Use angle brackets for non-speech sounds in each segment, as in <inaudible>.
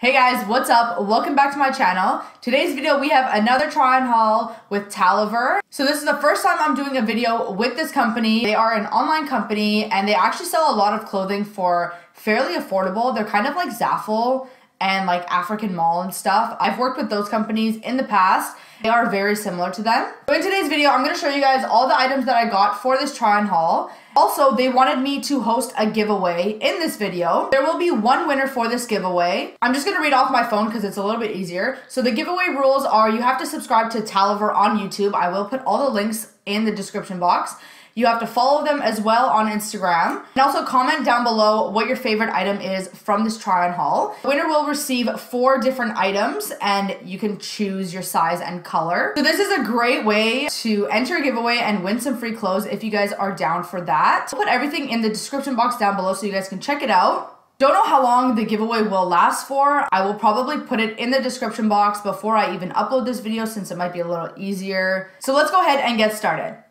Hey guys, what's up? Welcome back to my channel. Today's video, we have another try on haul with Talever. So this is the first time I'm doing a video with this company. They are an online company and they actually sell a lot of clothing for fairly affordable. They're kind of like Zaful and like African Mall and stuff. I've worked with those companies in the past. They are very similar to them. So in today's video, I'm gonna show you guys all the items that I got for this try on haul. Also, they wanted me to host a giveaway in this video. There will be one winner for this giveaway. I'm just gonna read off my phone because it's a little bit easier. So the giveaway rules are you have to subscribe to Talever on YouTube. I will put all the links in the description box. You have to follow them as well on Instagram. And also comment down below what your favorite item is from this try on haul. The winner will receive four different items and you can choose your size and color. So this is a great way to enter a giveaway and win some free clothes if you guys are down for that. I'll put everything in the description box down below so you guys can check it out. Don't know how long the giveaway will last for. I will probably put it in the description box before I even upload this video since it might be a little easier. So let's go ahead and get started.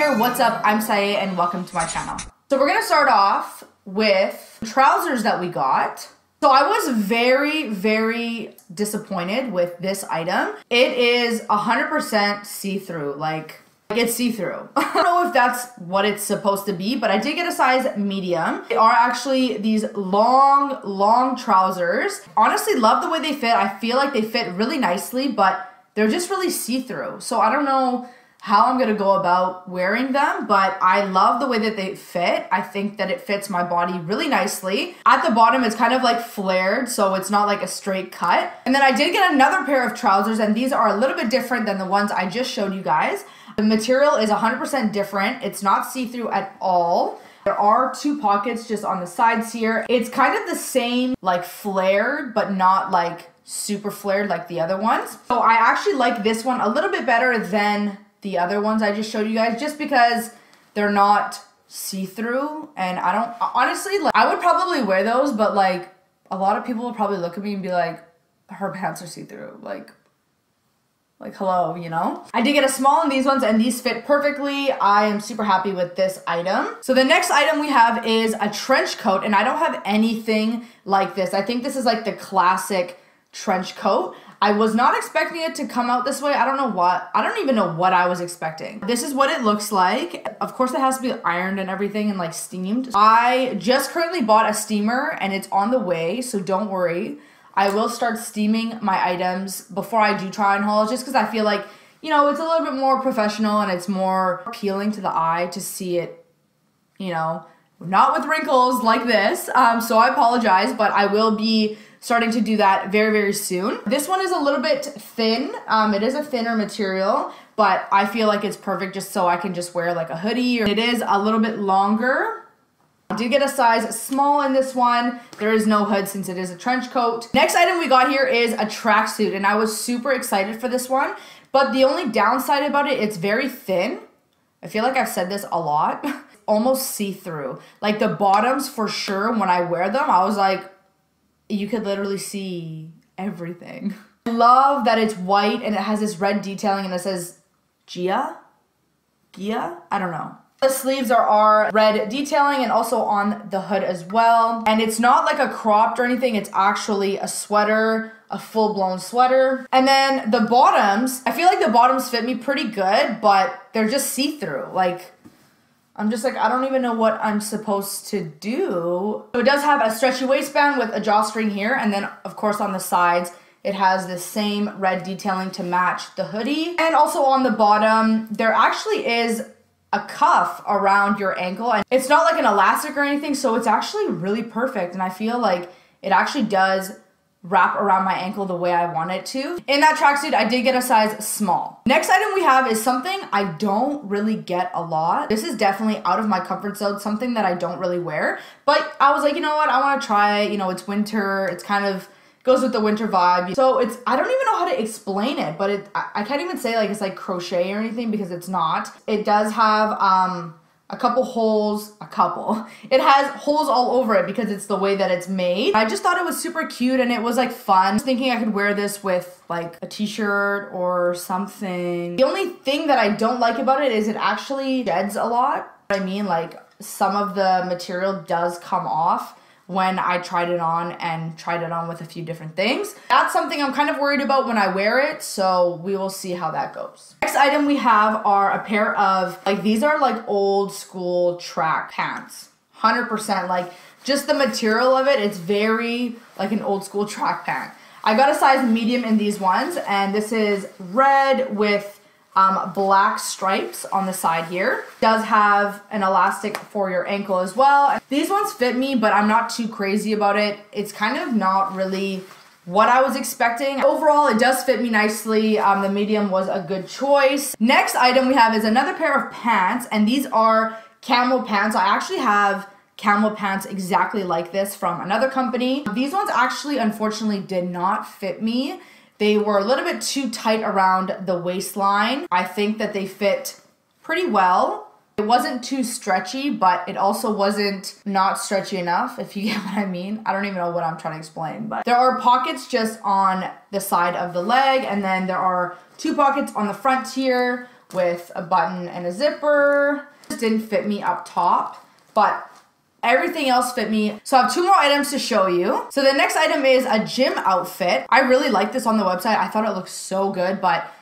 Here, what's up? I'm Sayeh and welcome to my channel. So we're gonna start off with trousers that we got. So I was very, very disappointed with this item. It is 100% see-through, like it's see-through. <laughs> I don't know if that's what it's supposed to be, but I did get a size medium. They are actually these long, long trousers. Honestly, love the way they fit. I feel like they fit really nicely, but they're just really see-through. So I don't know how I'm gonna go about wearing them, but I love the way that they fit. I think that it fits my body really nicely. At the bottom, it's kind of like flared, so it's not like a straight cut. And then I did get another pair of trousers, and these are a little bit different than the ones I just showed you guys. The material is 100% different. It's not see-through at all. There are two pockets just on the sides here. It's kind of the same, like flared, but not like super flared like the other ones. So I actually like this one a little bit better than the other ones I just showed you guys just because they're not see-through and I don't honestly like I would probably wear those but like a lot of people will probably look at me and be like her pants are see-through like like hello you know? I did get a small in these ones and these fit perfectly. I am super happy with this item. So the next item we have is a trench coat and i don't have anything like this. I think this is like the classic trench coat I was not expecting it to come out this way. I don't know what. I don't even know what I was expecting. This is what it looks like. Of course, it has to be ironed and everything and like steamed. I just currently bought a steamer and it's on the way, so don't worry. I will start steaming my items before I do try on haul just because I feel like, you know, it's a little bit more professional and it's more appealing to the eye to see it, you know, not with wrinkles like this. Um, so I apologize, but I will be starting to do that very, very soon. This one is a little bit thin. Um, it is a thinner material, but I feel like it's perfect just so I can just wear like a hoodie. Or it is a little bit longer. I did get a size small in this one. There is no hood since it is a trench coat. Next item we got here is a tracksuit and I was super excited for this one. But the only downside about it, it's very thin. I feel like I've said this a lot. <laughs> Almost see-through. Like the bottoms for sure, when I wear them, I was like, you could literally see everything. <laughs> I love that it's white and it has this red detailing and it says Gia? Gia? I don't know. The sleeves are, are red detailing and also on the hood as well. And it's not like a cropped or anything, it's actually a sweater, a full-blown sweater. And then the bottoms, I feel like the bottoms fit me pretty good, but they're just see-through. Like, I'm just like, I don't even know what I'm supposed to do. So it does have a stretchy waistband with a drawstring here. And then, of course, on the sides, it has the same red detailing to match the hoodie. And also on the bottom, there actually is a cuff around your ankle. And it's not like an elastic or anything, so it's actually really perfect. And I feel like it actually does wrap around my ankle the way I want it to. In that tracksuit, I did get a size small. Next item we have is something I don't really get a lot. This is definitely out of my comfort zone, something that I don't really wear. But I was like, you know what, I wanna try it. You know, it's winter, it's kind of goes with the winter vibe. So it's, I don't even know how to explain it, but it, I, I can't even say like it's like crochet or anything because it's not. It does have, um, a couple holes, a couple. <laughs> It has holes all over it because it's the way that it's made. I just thought it was super cute and it was like fun. thinking I could wear this with like a t-shirt or something. The only thing that I don't like about it is it actually sheds a lot. I mean like some of the material does come off when I tried it on and tried it on with a few different things. That's something I'm kind of worried about when I wear it, so we will see how that goes. Next item we have are a pair of, like these are like old school track pants. 100% like just the material of it, it's very like an old school track pant. I got a size medium in these ones and this is red with um, black stripes on the side here. Does have an elastic for your ankle as well. These ones fit me, but I'm not too crazy about it. It's kind of not really what I was expecting. Overall, it does fit me nicely. Um, the medium was a good choice. Next item we have is another pair of pants, and these are camel pants. I actually have camel pants exactly like this from another company. These ones actually, unfortunately, did not fit me. They were a little bit too tight around the waistline. I think that they fit pretty well. It wasn't too stretchy, but it also wasn't not stretchy enough, if you <laughs> get what I mean. I don't even know what I'm trying to explain, but there are pockets just on the side of the leg, and then there are two pockets on the front here with a button and a zipper. Just didn't fit me up top, but Everything else fit me. So I have two more items to show you. So the next item is a gym outfit. I really like this on the website. I thought it looked so good, but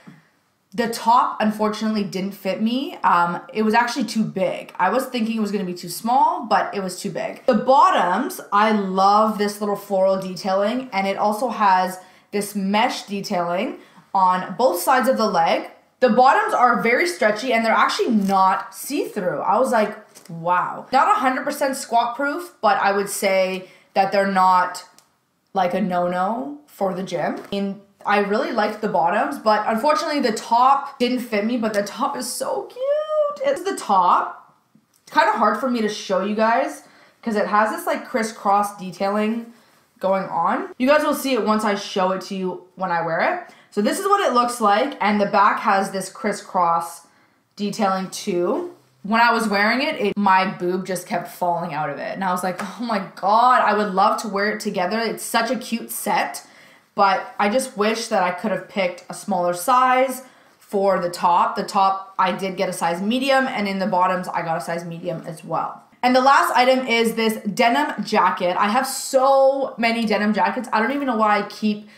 the top unfortunately didn't fit me. Um, it was actually too big. I was thinking it was gonna be too small, but it was too big. The bottoms, I love this little floral detailing and it also has this mesh detailing on both sides of the leg. The bottoms are very stretchy and they're actually not see-through. I was like, Wow. Not 100% squat proof, but I would say that they're not like a no-no for the gym. I mean, I really liked the bottoms, but unfortunately the top didn't fit me, but the top is so cute. It's the top. It's kind of hard for me to show you guys because it has this like crisscross detailing going on. You guys will see it once I show it to you when I wear it. So this is what it looks like and the back has this crisscross detailing too when I was wearing it, it, my boob just kept falling out of it. And I was like, oh my God, I would love to wear it together. It's such a cute set, but I just wish that I could have picked a smaller size for the top. The top, I did get a size medium, and in the bottoms, I got a size medium as well. And the last item is this denim jacket. I have so many denim jackets. I don't even know why I keep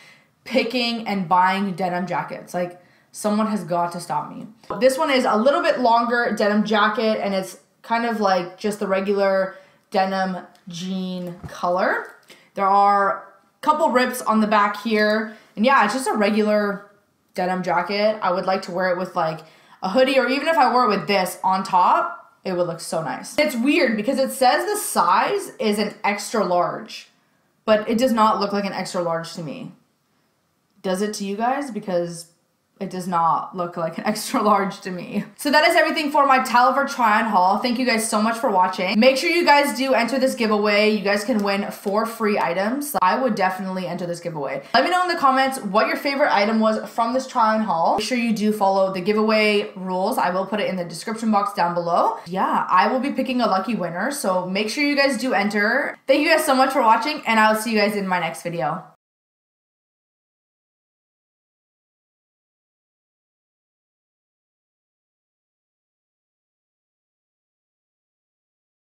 picking and buying denim jackets. Like, Someone has got to stop me. This one is a little bit longer denim jacket and it's kind of like just the regular denim jean color. There are a couple rips on the back here. And yeah, it's just a regular denim jacket. I would like to wear it with like a hoodie or even if I wore it with this on top, it would look so nice. It's weird because it says the size is an extra large, but it does not look like an extra large to me. Does it to you guys? Because it does not look like an <laughs> extra large to me. So that is everything for my Talever try on haul. Thank you guys so much for watching. Make sure you guys do enter this giveaway. You guys can win four free items. I would definitely enter this giveaway. Let me know in the comments what your favorite item was from this try on haul. Make sure you do follow the giveaway rules. I will put it in the description box down below. Yeah, I will be picking a lucky winner. So make sure you guys do enter. Thank you guys so much for watching and I'll see you guys in my next video.